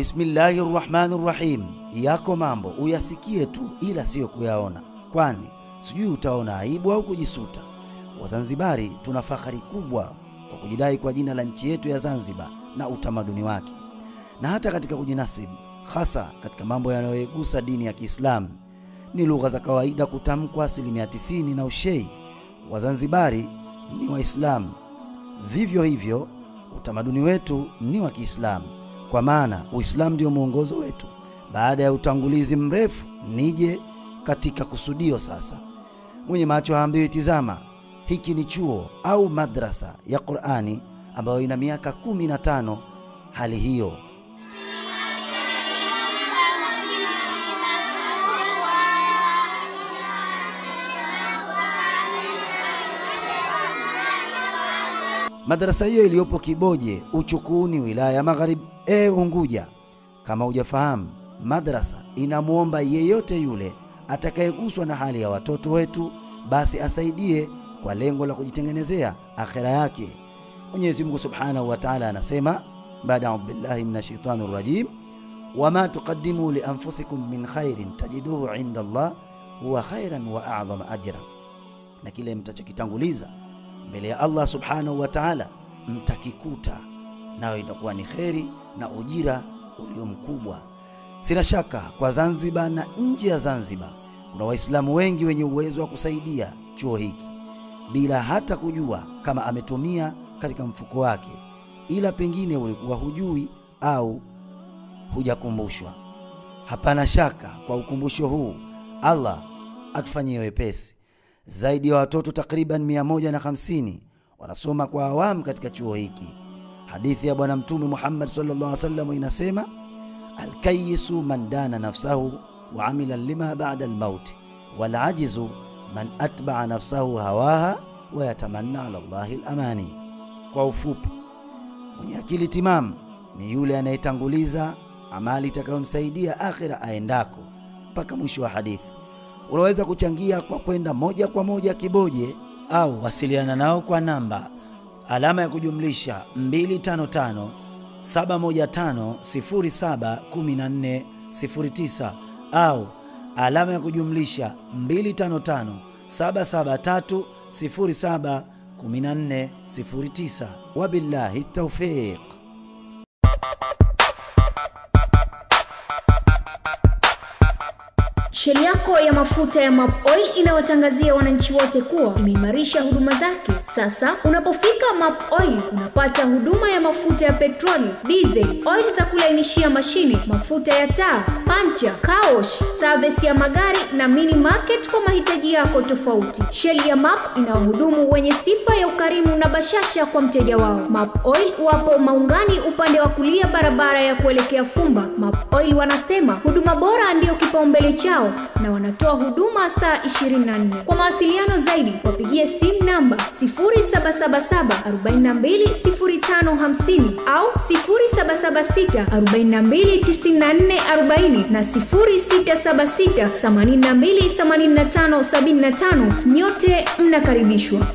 Bismillahi rrahmani rahim yako mambo uyasikie tu, ila siyo kuyaona, kwani sijui utaona aibu au kujisuta. Wazanzibari tuna fahari kubwa kwa kujidai kwa jina la nchi yetu ya Zanzibar na utamaduni wake, na hata katika kujinasibu, hasa katika mambo yanayoigusa dini ya Kiislamu. Ni lugha za kawaida kutamkwa asilimia tisini na ushei. Wazanzibari ni Waislamu, vivyo hivyo utamaduni wetu ni wa Kiislamu, kwa maana Uislamu ndio mwongozo wetu. Baada ya utangulizi mrefu, nije katika kusudio sasa. Mwenye macho haambiwi tizama. Hiki ni chuo au madrasa ya Qur'ani ambayo ina miaka kumi na tano. Hali hiyo madarasa hiyo iliyopo Kiboje, Uchukuni, wilaya ya Magharibi, e Unguja. Kama hujafahamu, madrasa inamwomba yeyote yule atakayeguswa na hali ya watoto wetu, basi asaidie kwa lengo la kujitengenezea akhera yake. Mwenyezi Mungu Subhanahu wa Ta'ala anasema baada ya billahi minash rrajim, wama tuqaddimu li anfusikum min khairin tajiduhu inda Allah huwa khairan wa a'dhama ajra, na kile mtachokitanguliza mbele ya Allah subhanahu wa ta'ala mtakikuta, nayo itakuwa ni kheri na ujira ulio mkubwa. Sina shaka kwa Zanzibar na nje ya Zanzibar kuna Waislamu wengi wenye uwezo wa kusaidia chuo hiki bila hata kujua kama ametumia katika mfuko wake, ila pengine ulikuwa hujui au hujakumbushwa. Hapana shaka kwa ukumbusho huu Allah atufanyie wepesi zaidi ya watoto takriban 150 wanasoma kwa awamu katika chuo hiki. Hadithi ya Bwana Mtume Muhammad sallallahu alaihi wasallam inasema, alkayisu man dana nafsahu wa amila lima ba'da almauti walajizu man atba'a nafsahu hawaha wa yatamanna ala Allahi alamani. Kwa ufupi, mwenye akili timamu ni yule anayetanguliza amali itakayomsaidia akhira aendako. Mpaka mwisho wa hadithi. Unaweza kuchangia kwa kwenda moja kwa moja Kiboje au wasiliana nao kwa namba alama ya kujumlisha 255 715 07 14 au alama ya kujumlisha 255 773 07 14 09. Wabillahi taufiq. Sheli yako ya mafuta ya Map Oil inawatangazia wananchi wote kuwa imeimarisha huduma zake. Sasa unapofika Map Oil unapata huduma ya mafuta ya petroli, diesel, oil za kulainishia mashine, mafuta ya taa, pancha, kaosh, service ya magari na mini market kwa mahitaji yako tofauti. Sheli ya Map ina wahudumu wenye sifa ya ukarimu na bashasha kwa mteja wao. Map Oil wapo Maungani, upande wa kulia barabara ya kuelekea Fumba. Map Oil wanasema huduma bora ndiyo kipaumbele chao na wanatoa huduma saa 24. Kwa mawasiliano zaidi wapigie simu namba 0777420550 au 0776429440 na 0676828575. Nyote mnakaribishwa.